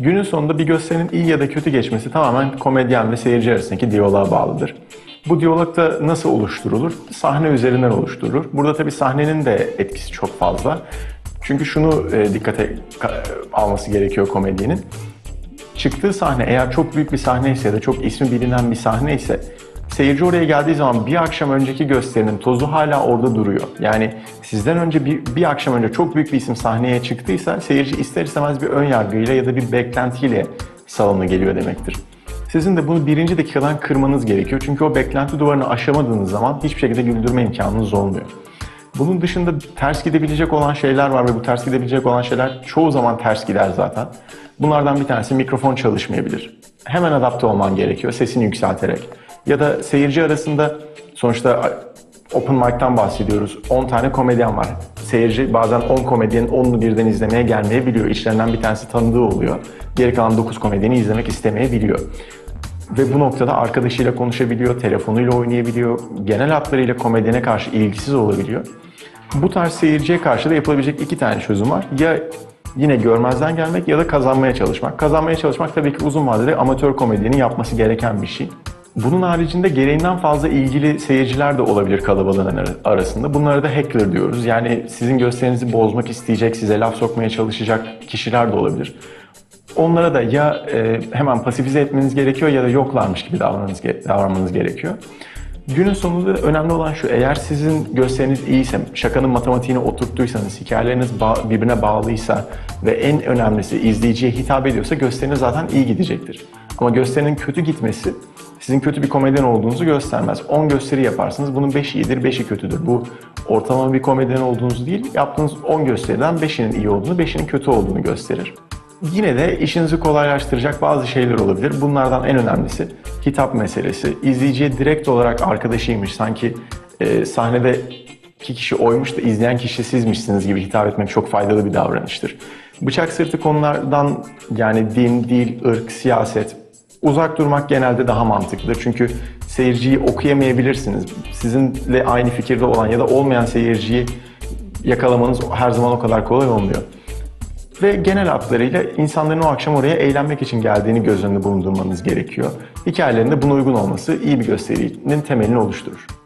Günün sonunda bir gösterinin iyi ya da kötü geçmesi tamamen komedyen ve seyirci arasındaki diyaloğa bağlıdır. Bu diyalog da nasıl oluşturulur? Sahne üzerinden oluşturulur. Burada tabii sahnenin de etkisi çok fazla. Çünkü şunu e, dikkate ka- alması gerekiyor komedyenin. Çıktığı sahne eğer çok büyük bir sahne ise ya da çok ismi bilinen bir sahne ise seyirci oraya geldiği zaman bir akşam önceki gösterinin tozu hala orada duruyor. Yani sizden önce bir, bir akşam önce çok büyük bir isim sahneye çıktıysa seyirci ister istemez bir ön yargıyla ya da bir beklentiyle salona geliyor demektir. Sizin de bunu birinci dakikadan kırmanız gerekiyor. Çünkü o beklenti duvarını aşamadığınız zaman hiçbir şekilde güldürme imkanınız olmuyor. Bunun dışında ters gidebilecek olan şeyler var ve bu ters gidebilecek olan şeyler çoğu zaman ters gider zaten. Bunlardan bir tanesi mikrofon çalışmayabilir. Hemen adapte olman gerekiyor sesini yükselterek. Ya da seyirci arasında sonuçta open mic'tan bahsediyoruz. 10 tane komedyen var. Seyirci bazen 10 komedyenin 10'unu birden izlemeye gelmeyebiliyor. İçlerinden bir tanesi tanıdığı oluyor. Geri kalan 9 komedyeni izlemek istemeyebiliyor. Ve bu noktada arkadaşıyla konuşabiliyor, telefonuyla oynayabiliyor, genel hatlarıyla komedyene karşı ilgisiz olabiliyor. Bu tarz seyirciye karşı da yapılabilecek iki tane çözüm var. Ya yine görmezden gelmek ya da kazanmaya çalışmak. Kazanmaya çalışmak tabii ki uzun vadede amatör komedyenin yapması gereken bir şey. Bunun haricinde gereğinden fazla ilgili seyirciler de olabilir kalabalığın ar- arasında. Bunlara da hackler diyoruz. Yani sizin gösterinizi bozmak isteyecek, size laf sokmaya çalışacak kişiler de olabilir. Onlara da ya e, hemen pasifize etmeniz gerekiyor ya da yoklarmış gibi davranmanız, davranmanız gerekiyor. Günün sonunda önemli olan şu, eğer sizin gösteriniz iyiyse, şakanın matematiğini oturttuysanız, hikayeleriniz ba- birbirine bağlıysa ve en önemlisi izleyiciye hitap ediyorsa gösteriniz zaten iyi gidecektir. Ama gösterinin kötü gitmesi sizin kötü bir komedyen olduğunuzu göstermez. 10 gösteri yaparsınız, bunun 5'i iyidir, 5'i kötüdür. Bu ortalama bir komedyen olduğunuzu değil, yaptığınız 10 gösteriden 5'inin iyi olduğunu, 5'inin kötü olduğunu gösterir. Yine de işinizi kolaylaştıracak bazı şeyler olabilir. Bunlardan en önemlisi hitap meselesi. İzleyiciye direkt olarak arkadaşıymış, sanki e, sahnede iki kişi oymuş da izleyen kişi sizmişsiniz gibi hitap etmek çok faydalı bir davranıştır. Bıçak sırtı konulardan yani din, dil, ırk, siyaset uzak durmak genelde daha mantıklıdır. Çünkü seyirciyi okuyamayabilirsiniz. Sizinle aynı fikirde olan ya da olmayan seyirciyi yakalamanız her zaman o kadar kolay olmuyor. Ve genel hatlarıyla insanların o akşam oraya eğlenmek için geldiğini göz önünde bulundurmanız gerekiyor. Hikayelerinde buna uygun olması iyi bir gösterinin temelini oluşturur.